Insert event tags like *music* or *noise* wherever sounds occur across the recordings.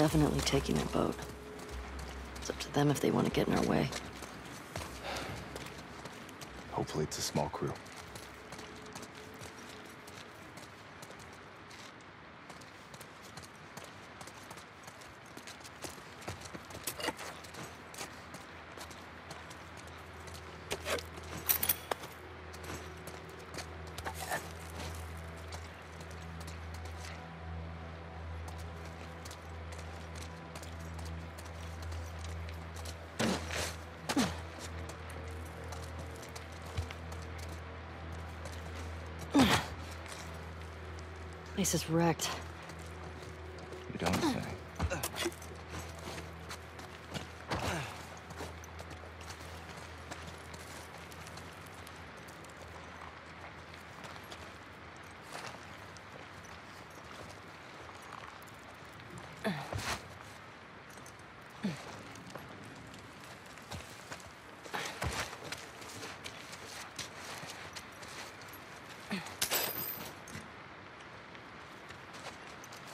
definitely taking a boat. It's up to them if they want to get in our way. Hopefully it's a small crew. Place is wrecked.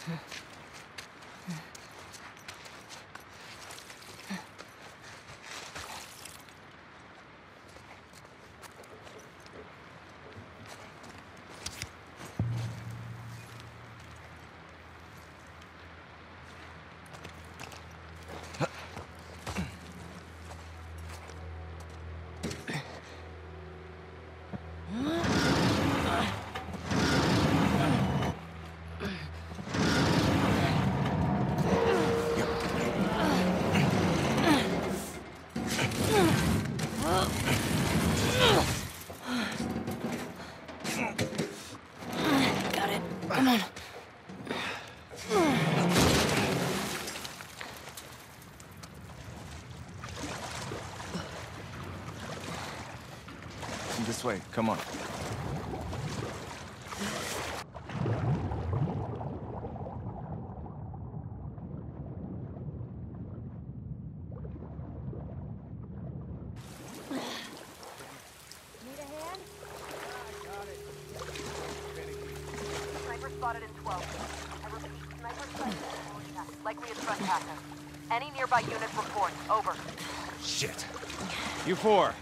Okay. This way, come on. Need a hand? Got it. Sniper spotted in 12. Sniper spotted in Marina. Likely a. Any nearby units report. Over. Shit. You four,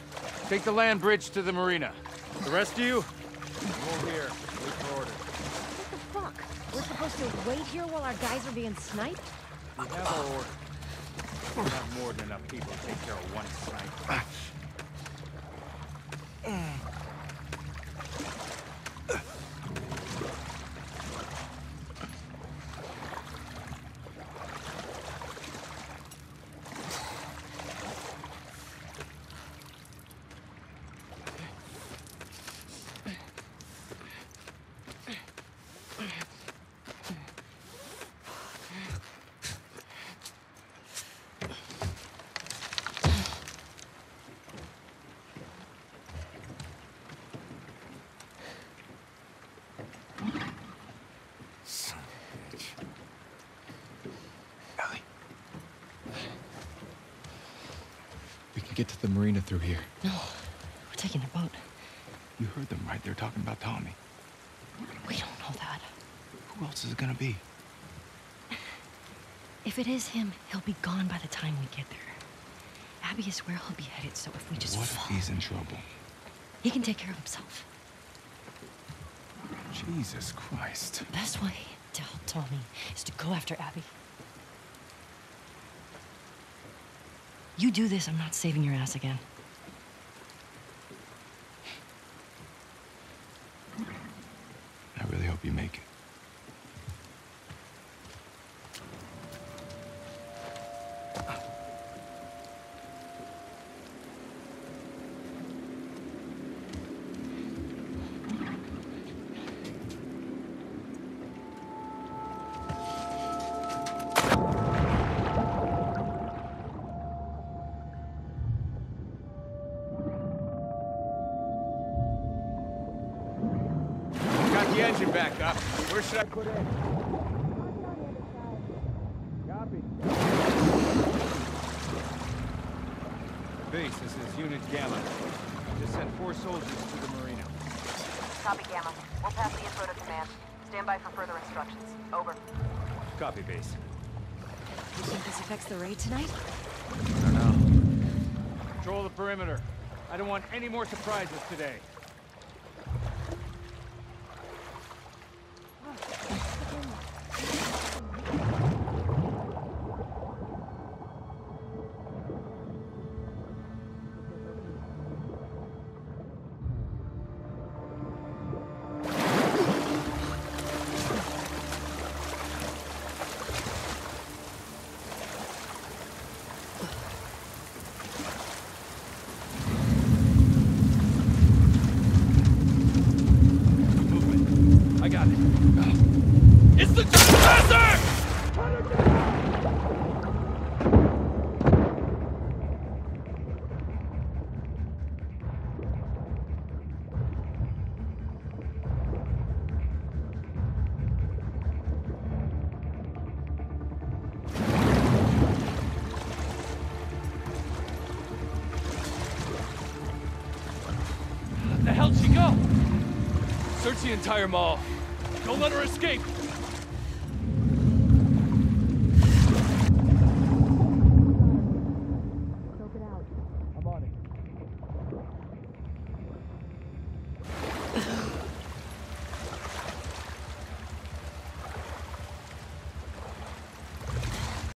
take the land bridge to the marina. The rest of you, over here. Wait for orders. What the fuck? We're supposed to wait here while our guys are being sniped? We have our orders. We have more than enough people to take care of one sniper. Get to the marina through here. No, we're taking a boat. You heard them, right? They're talking about Tommy. We don't know that. Who else is it gonna be? *laughs* If it is him, he'll be gone by the time we get there. Abby is where he'll be headed, so if we just what if he's in trouble? he can take care of himself. Jesus Christ. The best way to help Tommy is to go after Abby. You do this, I'm not saving your ass again. Engine back up. Where should I put in? Copy. Base, this is Unit Gamma. Just sent four soldiers to the marina. Copy Gamma. We'll pass the info to command. Stand by for further instructions. Over. Copy, base. You think this affects the raid tonight? I don't know. Control the perimeter. I don't want any more surprises today. It's the the entire mall. Don't let her escape.